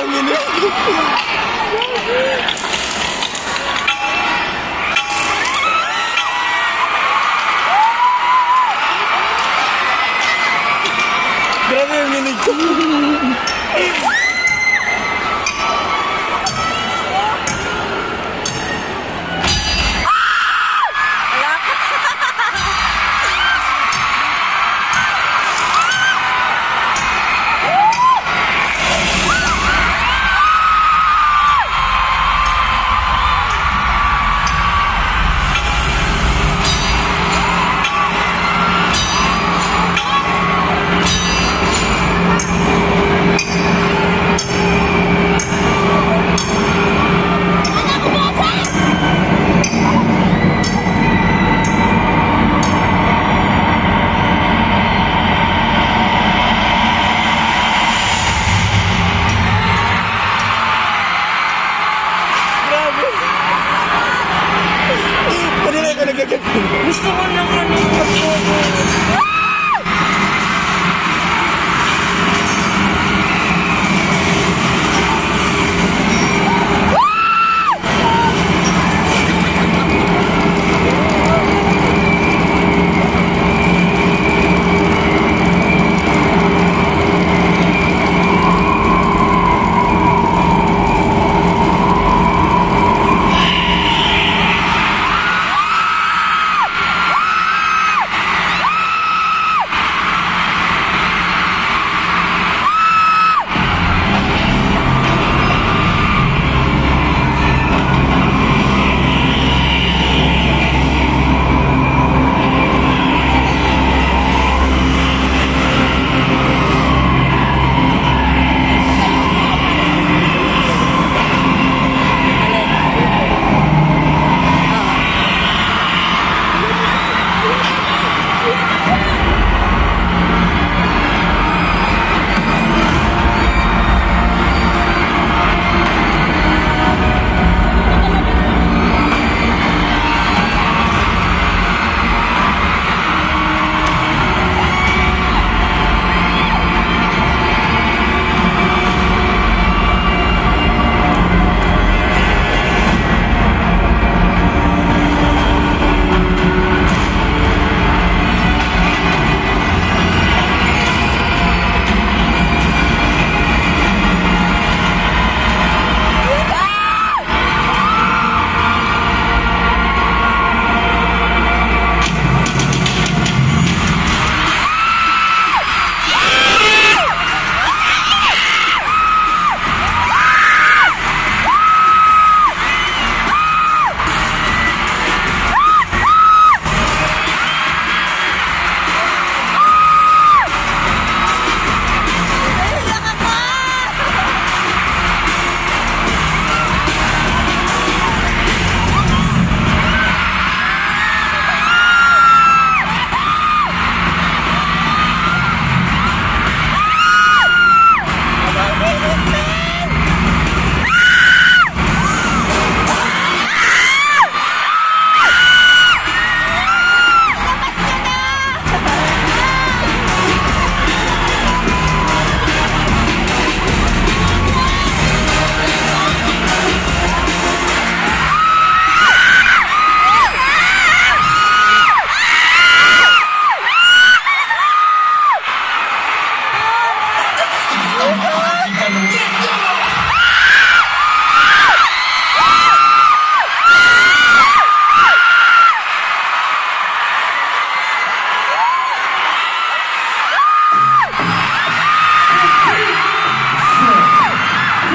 angin Grabe yung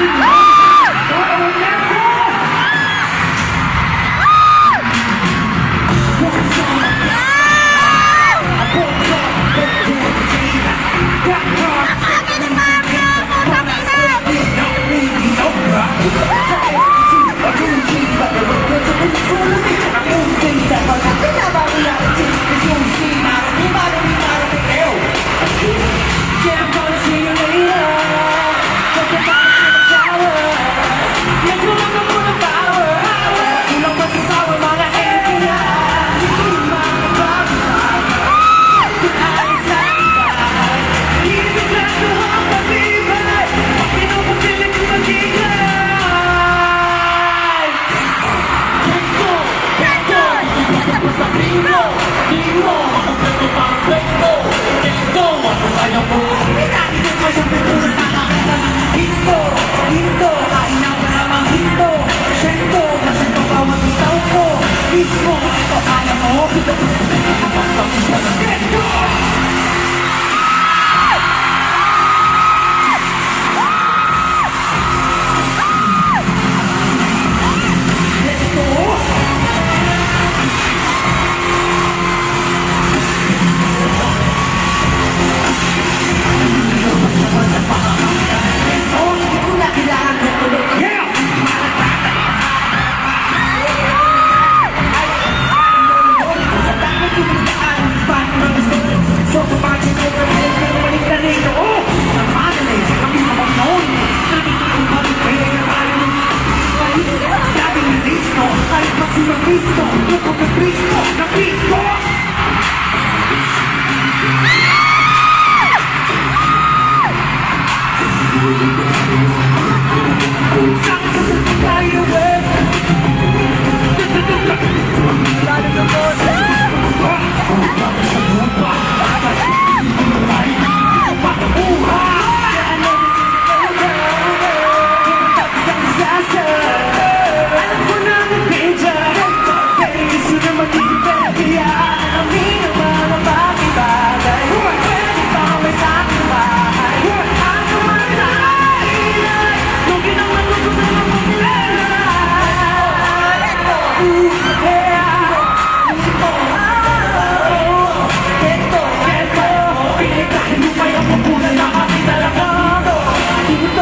Woo!